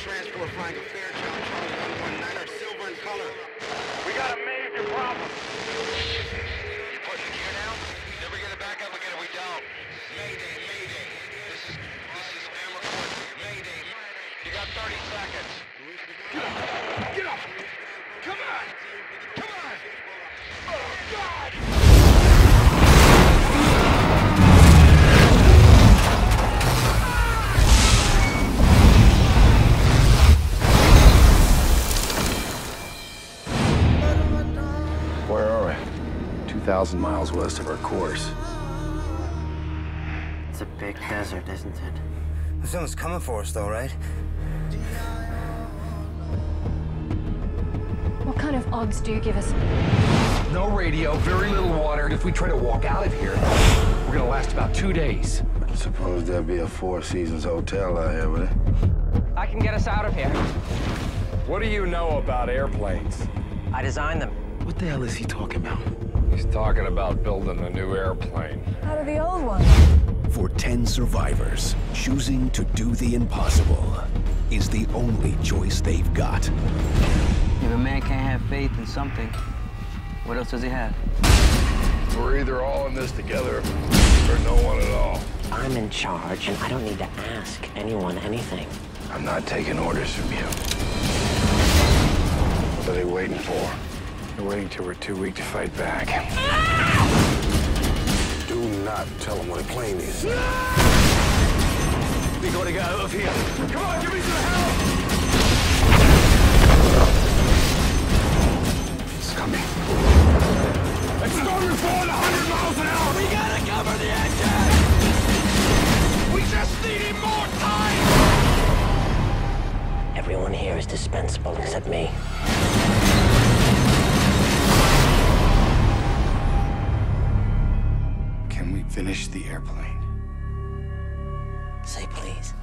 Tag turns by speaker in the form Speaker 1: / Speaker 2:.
Speaker 1: transport flying a Fairchild Charlie 119 are silver in color.
Speaker 2: We got a major problem.
Speaker 1: You putting gear now? Never get it back up again if we don't. Mayday, mayday. This is, this is Amercorn. Mayday,
Speaker 2: You got 30 seconds.
Speaker 1: Get up! Get up! Come on! Come on! Oh, God!
Speaker 3: 2,000 miles west of our course.
Speaker 4: It's a big desert, isn't it?
Speaker 5: Someone's coming for us, though, right?
Speaker 6: What kind of odds do you give us?
Speaker 7: No radio, very little water, and if we try to walk out of here, we're gonna last about two days.
Speaker 3: I suppose there'll be a Four Seasons hotel out here, will it?
Speaker 4: I can get us out of here.
Speaker 7: What do you know about airplanes?
Speaker 4: I designed them.
Speaker 3: What the hell is he talking about?
Speaker 7: He's talking about building a new airplane.
Speaker 6: Out of the old one.
Speaker 8: For 10 survivors, choosing to do the impossible is the only choice they've got.
Speaker 4: If a man can't have faith in something, what else does he have?
Speaker 7: We're either all in this together or no one at all.
Speaker 4: I'm in charge, and I don't need to ask anyone anything.
Speaker 3: I'm not taking orders from you. What are they waiting for?
Speaker 7: They're waiting till we're too weak to fight back.
Speaker 3: Do not tell them what a plane is.
Speaker 7: We gotta get out of here. Come on, give me some help!
Speaker 3: It's coming.
Speaker 7: It's starting to fall at 100 miles an hour! We gotta cover the engine! We just needed more time!
Speaker 4: Everyone here is dispensable except me.
Speaker 3: Finish the airplane?
Speaker 4: Say please.